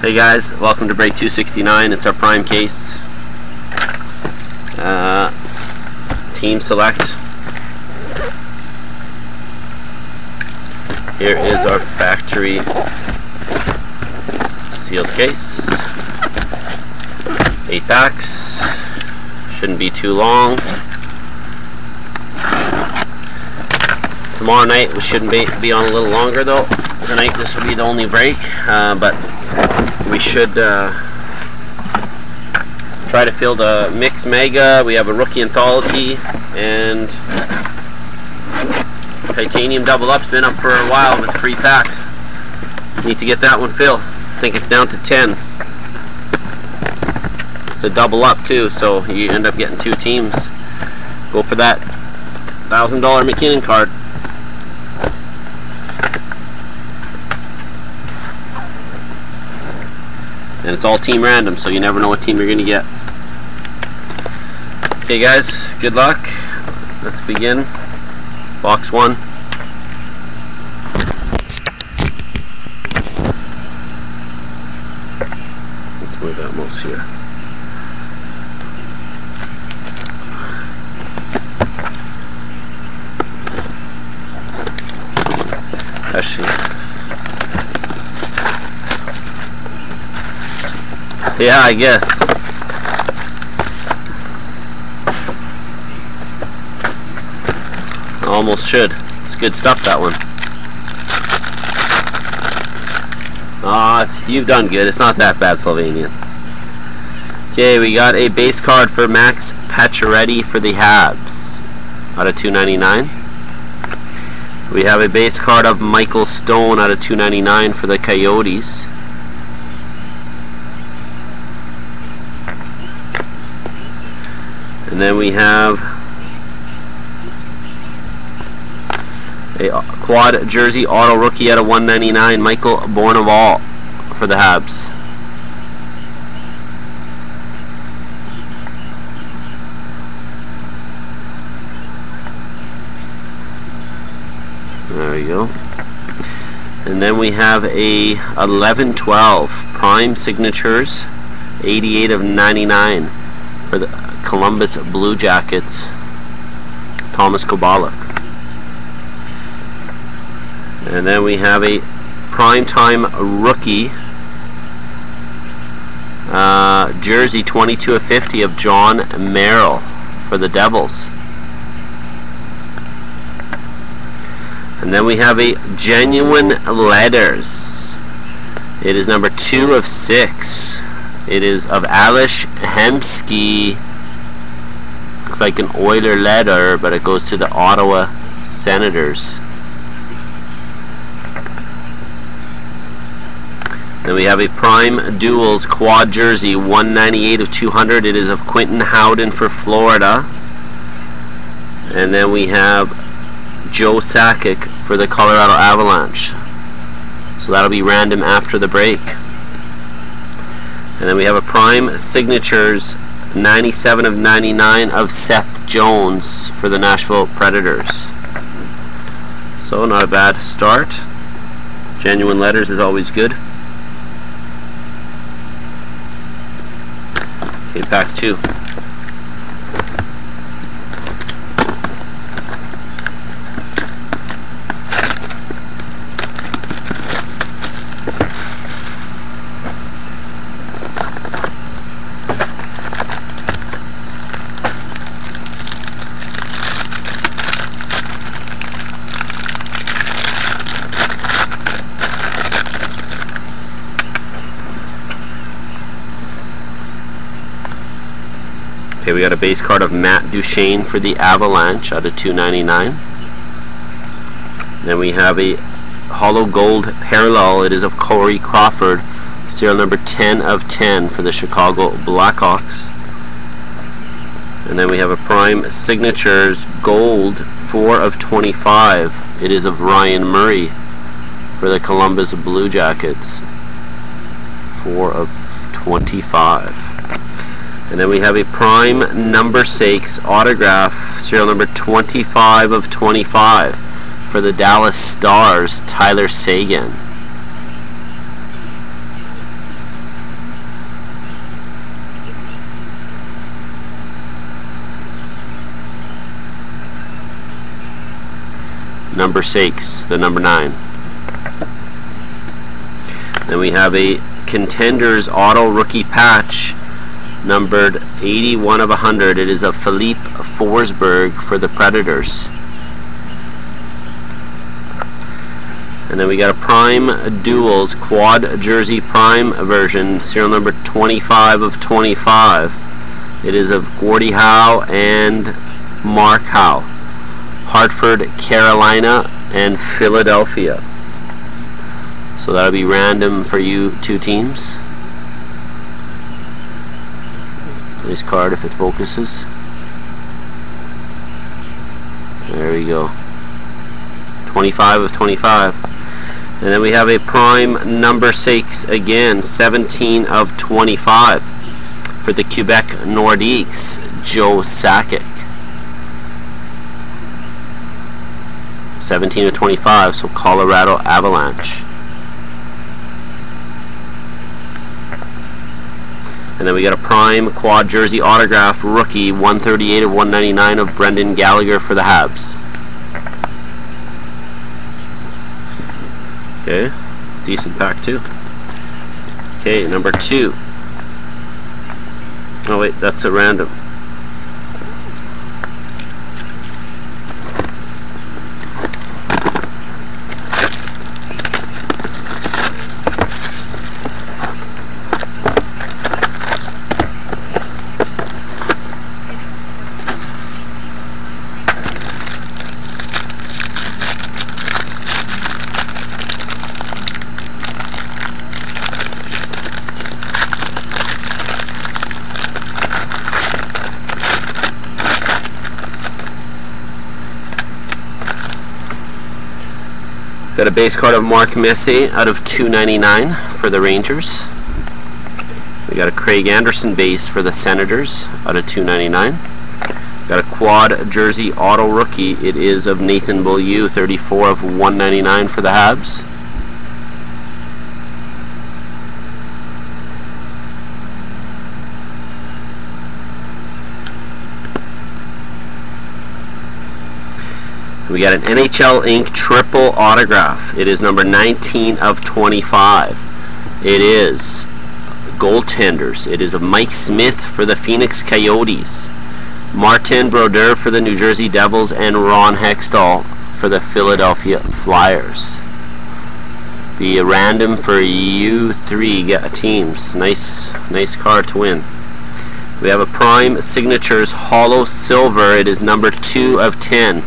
Hey guys, welcome to Break 269. It's our prime case. Uh, team select. Here is our factory sealed case. Eight packs. Shouldn't be too long. Tomorrow night we shouldn't be, be on a little longer though. Tonight this will be the only break, uh, but we should uh, try to fill the mix mega. We have a rookie anthology and titanium double up's been up for a while with three packs. Need to get that one filled. I think it's down to 10. It's a double up too, so you end up getting two teams. Go for that $1,000 MacKinnon card. And it's all team random so you never know what team you're gonna get. Okay guys good luck. Let's begin. Box one let's move that mouse here actually Yeah, I guess. Almost should. It's good stuff, that one. Ah, oh, you've done good. It's not that bad, Sylvanian. Okay, we got a base card for Max Pacioretty for the Habs out of 299. We have a base card of Michael Stone out of 299 for the Coyotes. And then we have a quad jersey auto rookie out of 199, Michael Bournival for the Habs. There we go. And then we have a 11-12 Prime Signatures, 88 of 99 for the Columbus Blue Jackets, Tomas Kubalik. And then we have a primetime rookie uh, jersey 22 of 50 of Jon Merrill for the Devils. And then we have a genuine letters. It is number two of six. It is of Ales Hemsky Looks like an Oiler letter, but it goes to the Ottawa Senators. Then we have a Prime Duels quad jersey, 198 of 200. It is of Quinton Howden for Florida. And then we have Joe Sakic for the Colorado Avalanche. So that'll be random after the break. And then we have a Prime Signatures 97 of 99 of Seth Jones for the Nashville Predators. So not a bad start. Genuine letters is always good. Okay, pack two. Okay, we got a base card of Matt Duchene for the Avalanche out of 299. Then we have a holo gold parallel. It is of Corey Crawford, serial number 10 of 10 for the Chicago Blackhawks. And then we have a prime signatures gold 4 of 25. It is of Ryan Murray for the Columbus Blue Jackets. 4 of 25. And then we have a prime number 6 autograph, serial number 25 of 25 for the Dallas Stars, Tyler Seguin. Number 6, the number 9. Then we have a Contenders Auto Rookie Patch numbered 81 of 100. It is a Filip Forsberg for the Predators. And then we got a Prime Duels Quad Jersey Prime version, serial number 25 of 25. It is of Gordie Howe and Mark Howe. Hartford, Carolina, and Philadelphia. So that'll be random for you two teams. Nice card if it focuses. There we go. 25 of 25. And then we have a prime number 6 again, 17 of 25 for the Quebec Nordiques, Joe Sakic. 17 of 25, so Colorado Avalanche. And then we got a prime quad jersey autograph rookie 138 of 199 of Brendan Gallagher for the Habs. Okay, decent pack too. Okay, number two. Oh wait, that's a random. A base card of Mark Messier out of 299 for the Rangers. We got a Craig Anderson base for the Senators out of 299. Got a quad jersey auto rookie. It is of Nathan Beaulieu, 34 of 199 for the Habs. We got an NHL Ink triple autograph. It is number 19 of 25. It is goaltenders. It is of Mike Smith for the Phoenix Coyotes, Martin Brodeur for the New Jersey Devils, and Ron Hextall for the Philadelphia Flyers. The random for you three teams. Nice, nice card to win. We have a Prime Signatures Holo Silver. It is number 2 of 10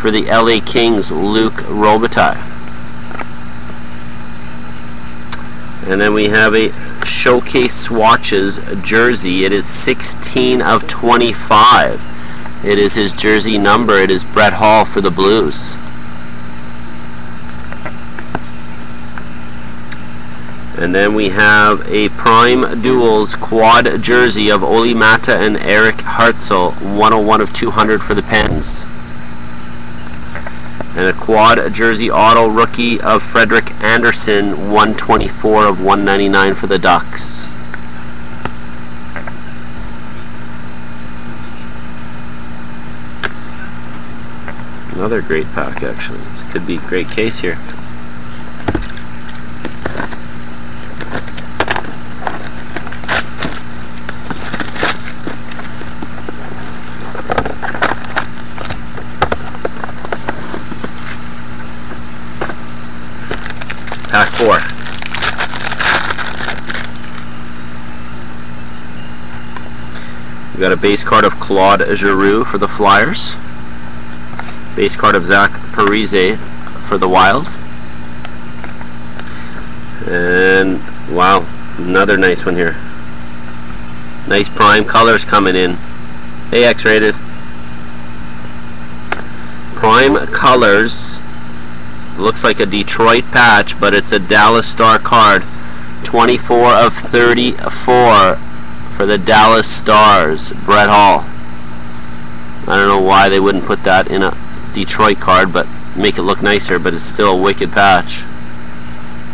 for the LA Kings, Luc Robitaille. And then we have a Showcase Swatches jersey. It is 16 of 25. It is his jersey number. It is Brett Hull for the Blues. And then we have a Prime Duels quad jersey of Olli Maatta and Eric Hartzell, 101 of 200 for the Pens and a quad jersey auto rookie of Frederik Andersen, 124 of 199 for the Ducks. Another great pack actually. This could be a great case here Four. We got a base card of Claude Giroux for the Flyers. Base card of Zach Parise for the Wild. And wow, another nice one here. Nice prime colors coming in. Hey, X-rated. Prime colors looks like a Detroit patch, but it's a Dallas Star card. 24 of 34 for the Dallas Stars, Brett Hull. I don't know why they wouldn't put that in a Detroit card, but make it look nicer, but it's still a wicked patch.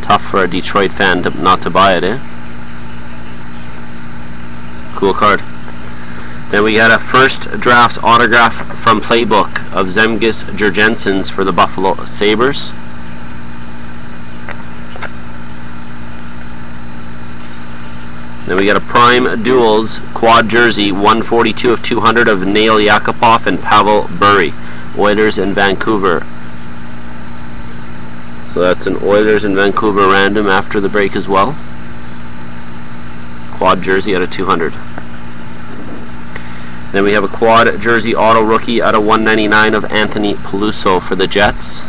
Tough for a Detroit fan to, not to buy it, eh? Cool card. Then we got a first drafts autograph from Playbook of Zemgus Girgensons for the Buffalo Sabres. Then we got a Prime Duels quad jersey, 142 of 200 of Nail Yakupov and Pavel Bure, Oilers in Vancouver. So that's an Oilers in Vancouver random after the break as well. Quad jersey out of 200. Then we have a quad jersey auto rookie out of 199 of Anthony Peluso for the Jets.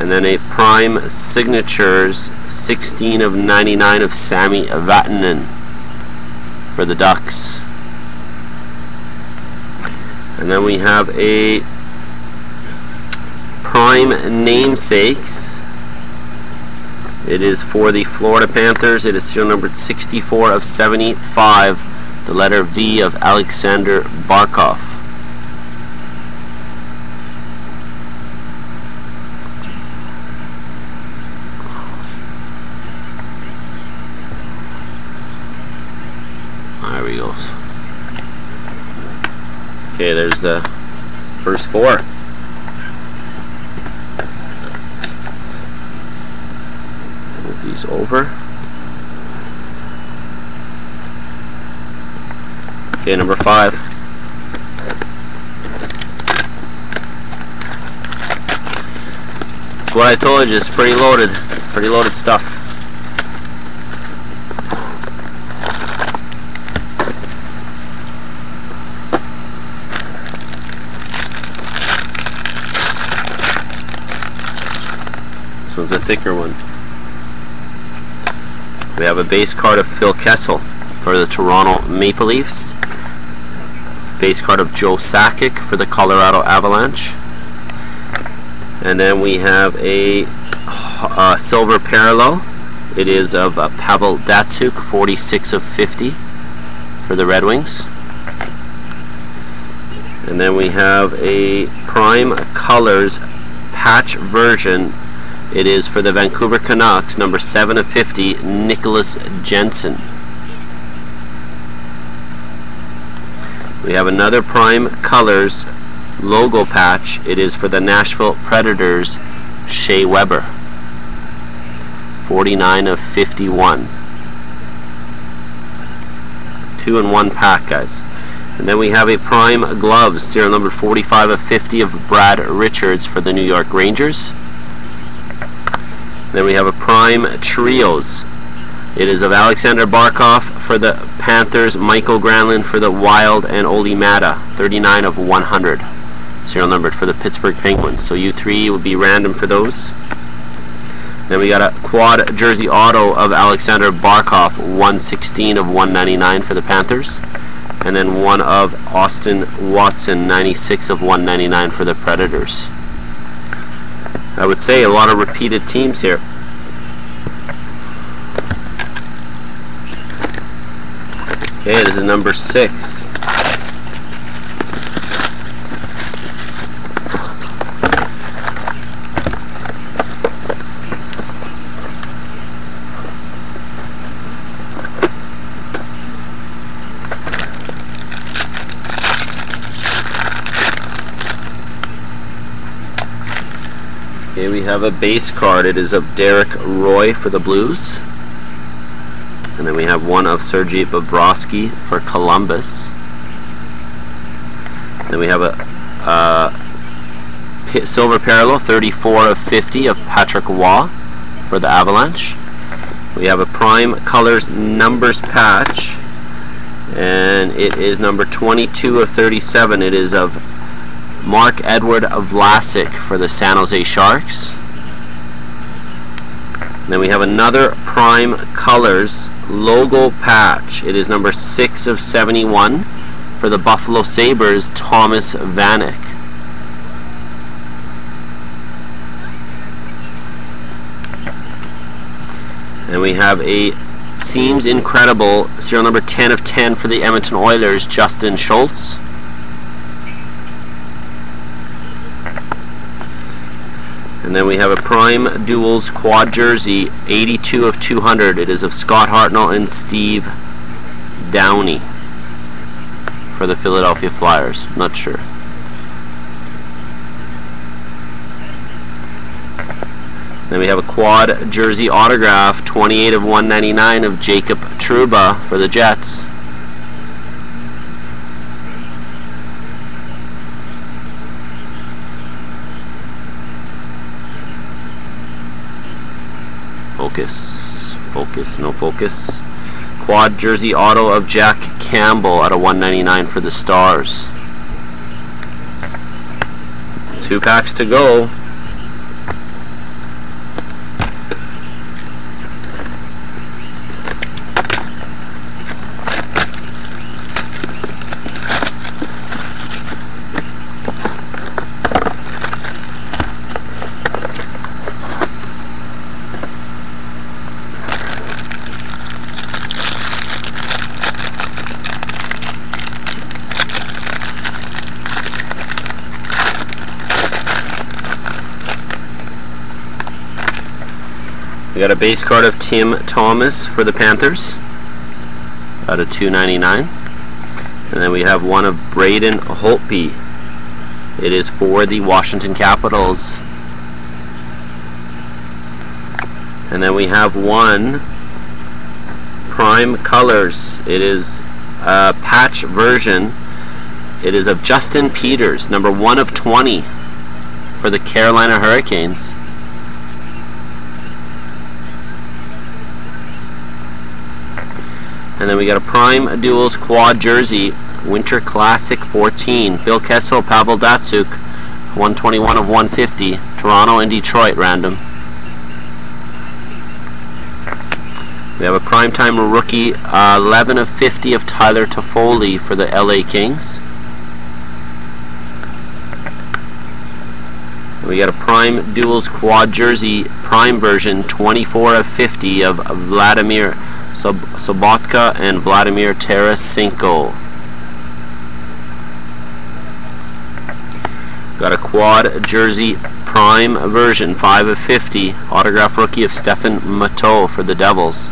And then a prime signatures 16 of 99 of Sami Vatanen for the Ducks. And then we have a prime namesakes. It is for the Florida Panthers. It is serial number 64 of 75, the letter V of Alexander Barkov. There he goes. Okay, there's the first four. Move these over. Okay, number five. What I told you, it's pretty loaded. Pretty loaded stuff. This one's a thicker one. We have a base card of Phil Kessel for the Toronto Maple Leafs. Base card of Joe Sakic for the Colorado Avalanche. And then we have a uh, silver parallel. It is of uh, Pavel Datsyuk, 46 of 50 for the Red Wings. And then we have a Prime Colors patch version it is for the Vancouver Canucks, number 7 of 50, Nicklas Jensen. We have another Prime Colors logo patch. It is for the Nashville Predators, Shea Weber. 49 of 51. Two in one pack, guys. And then we have a Prime Gloves, serial number 45 of 50 of Brad Richards for the New York Rangers. Then we have a Prime Trios. It is of Alexander Barkov for the Panthers, Mikael Granlund for the Wild, and Olli Maatta, 39 of 100. Serial numbered for the Pittsburgh Penguins. So you three would be random for those. Then we got a quad jersey auto of Alexander Barkov, 116 of 199 for the Panthers. And then one of Austin Watson, 96 of 199 for the Predators. I would say a lot of repeated teams here. Okay, this is number six. Okay, we have a base card. It is of Derek Roy for the Blues. And then we have one of Sergei Bobrovsky for Columbus. Then we have a uh, silver parallel, 34 of 50 of Patrick Roy for the Avalanche. We have a Prime Colors numbers patch, and it is number 22 of 37. It is of Marc-Edouard Vlasic for the San Jose Sharks. Then we have another Prime Colors logo patch. It is number 6 of 71 for the Buffalo Sabres, Thomas Vanek. And we have a Seams Incredible serial number 10 of 10 for the Edmonton Oilers, Justin Schultz. And then we have a Prime Duels quad jersey, 82 of 200. It is of Scott Hartnell and Steve Downie for the Philadelphia Flyers. Not sure. Then we have a quad jersey autograph, 28 of 199 of Jacob Trouba for the Jets. Focus, focus, no focus. Quad jersey auto of Jack Campbell out of 199 for the Stars. Two packs to go. Got a base card of Tim Thomas for the Panthers out of 299. And then we have one of Braden Holtby. It is for the Washington Capitals. And then we have one Prime Colors. It is a patch version. It is of Justin Peters, number 1 of 20 for the Carolina Hurricanes. And then we got a Prime Duels Quad Jersey, Winter Classic 14. Phil Kessel, Pavel Datsyuk, 121 of 150. Toronto and Detroit random. We have a primetime rookie, uh, 11 of 50 of Tyler Toffoli for the LA Kings. We got a Prime Duels Quad Jersey Prime version, 24 of 50 of Vladimir Sob Sobotka and Vladimir Tarasenko. Got a quad jersey prime version, 5 of 50. Autograph rookie of Stefan Matteau for the Devils.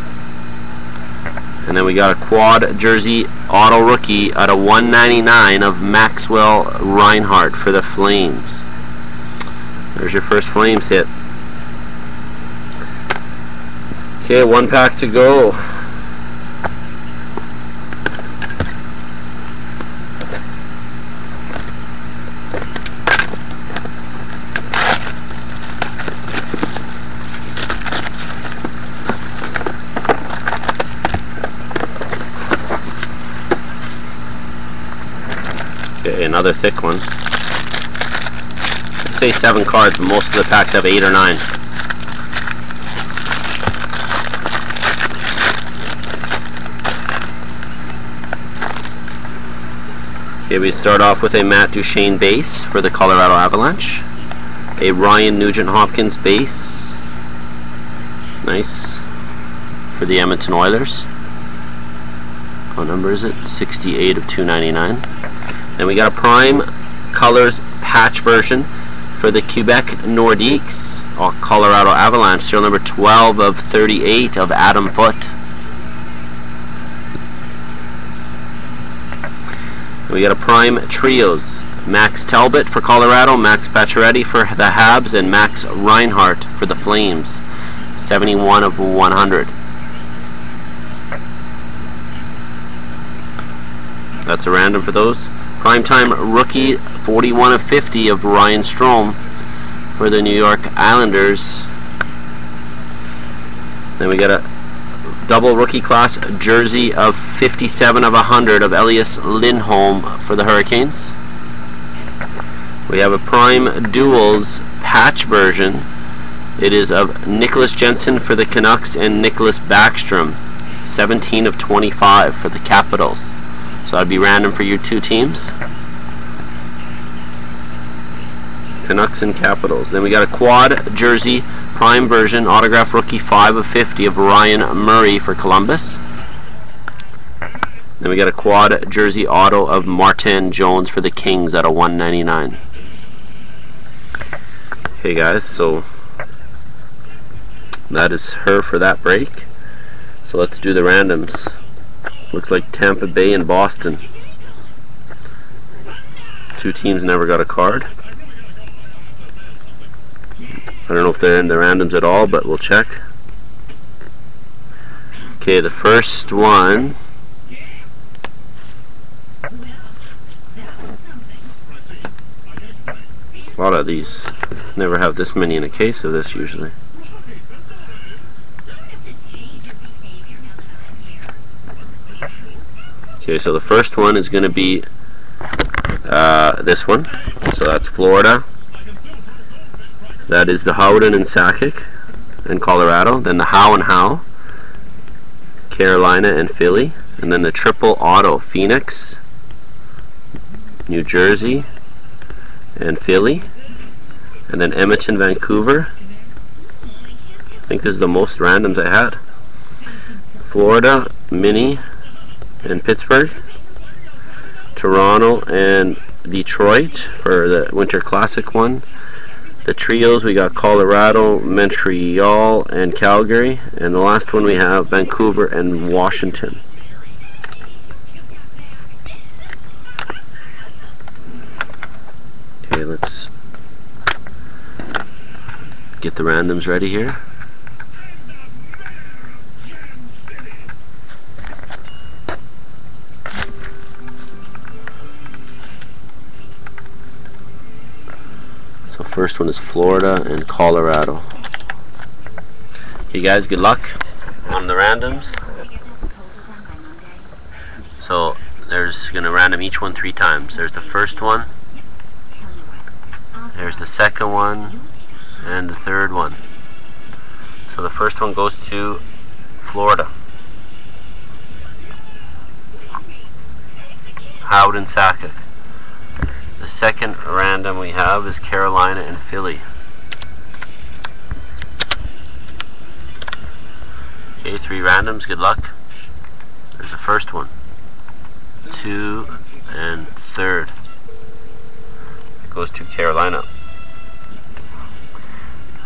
And then we got a quad jersey auto rookie at a 199 of Maxwell Reinhart for the Flames. There's your first Flames hit. Okay, one pack to go. Okay, another thick one. say seven cards, but most of the packs have eight or nine. Okay, we start off with a Matt Duchene base for the Colorado Avalanche. A Ryan Nugent Hopkins base. Nice. For the Edmonton Oilers. What number is it? 68 of 299. Then we got a Prime Colors patch version for the Quebec Nordiques. Or Colorado Avalanche. Serial number 12 of 38 of Adam Foote. We got a Prime Trios. Max Talbot for Colorado, Max Pacioretty for the Habs, and Max Reinhart for the Flames. 71 of 100. That's a random for those. Primetime rookie, 41 of 50 of Ryan Strome for the New York Islanders. Then we got a double rookie class jersey of 57 of 100 of Elias Lindholm for the Hurricanes. We have a Prime Duels patch version. It is of Nicklas Jensen for the Canucks and Nicklas Backstrom. 17 of 25 for the Capitals. So that'd be random for your two teams. Canucks and Capitals. Then we got a quad jersey prime version autograph rookie 5 of 50 of Ryan Murray for Columbus. Then we got a quad jersey auto of Martin Jones for the Kings at a 199. Okay guys, so that is her for that break. So let's do the randoms. Looks like Tampa Bay and Boston. Two teams never got a card. I don't know if they're in the randoms at all, but we'll check. Okay, the first one. A lot of these. Never have this many in a case of this usually. Okay, so the first one is going to be uh, this one. So that's Florida. That is the Howden and Sakic in Colorado. Then the Howe and Howe, Carolina and Philly. And then the triple auto, Phoenix, New Jersey, and Philly. And then Edmonton, Vancouver. I think this is the most randoms I had. Florida, Mini, and Pittsburgh. Toronto and Detroit for the Winter Classic one. The trios, we got Colorado, Montreal, and Calgary. And the last one we have Vancouver and Washington. Okay, let's get the randoms ready here. First one is Florida and Colorado. Okay guys, good luck on the randoms. So there's gonna random each one three times. There's the first one, there's the second one, and the third one. So the first one goes to Florida. Howden Sakic. The second random we have is Carolina and Philly. Okay, three randoms, good luck. There's the first one. Two and third. It goes to Carolina.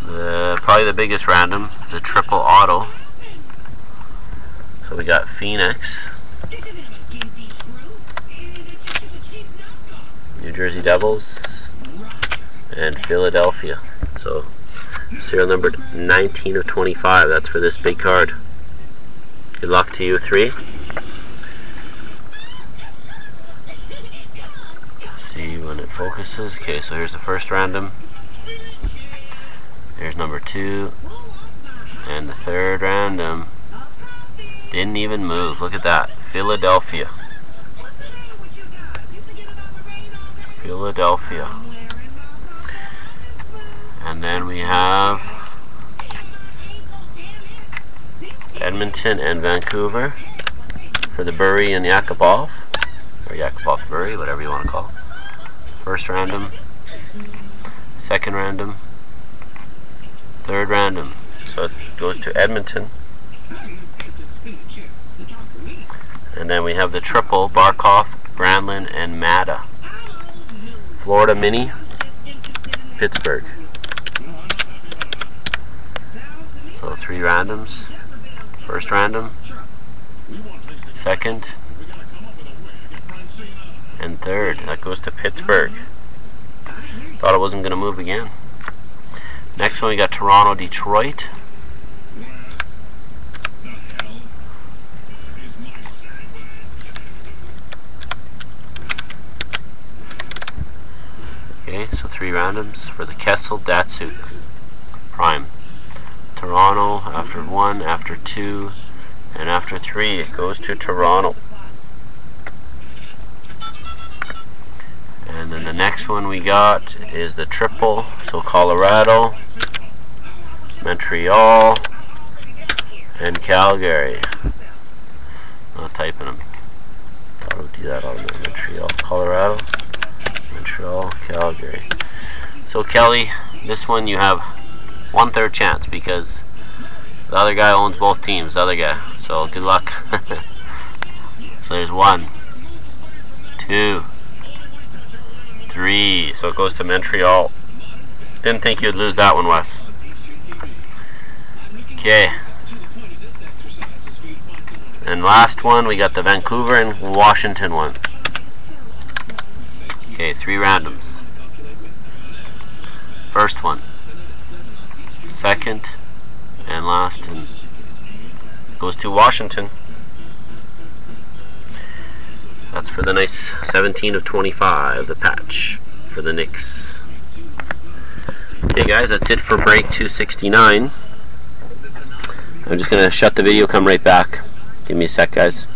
The probably the biggest random, the triple auto. So we got Phoenix, Jersey Devils, and Philadelphia. So serial number 19 of 25. That's for this big card. Good luck to you three. see when it focuses. Okay, so here's the first random. Here's number two. And the third random. Didn't even move. Look at that. Philadelphia. Philadelphia. And then we have Edmonton and Vancouver for the Bure and Yakubov, Or Yakubov Bure, whatever you want to call it. First random. Second random. Third random. So it goes to Edmonton. And then we have the triple Barkov, Granlund, and Maatta. Florida Mini, Pittsburgh. So three randoms. First random, second, and third. That goes to Pittsburgh. Thought it wasn't going to move again. Next one we got Toronto, Detroit. Okay, so three randoms for the Kessel Datsyuk Prime. Toronto after one, after two, and after three it goes to Toronto. And then the next one we got is the triple, so Colorado, Montreal, and Calgary. Not typing them. Thought I would do that on Montreal, Colorado, Montreal, Calgary. So Kelly, this one you have one third chance because the other guy owns both teams, the other guy. So good luck. so there's one, two, three. So it goes to Montreal. Didn't think you'd lose that one, Wes. Okay. And last one, we got the Vancouver and Washington one. Okay, three randoms. First one, second, and last, and goes to Washington. That's for the nice 17 of 25, the patch for the Knicks. Okay guys, that's it for break 269. I'm just going to shut the video, come right back. Give me a sec guys.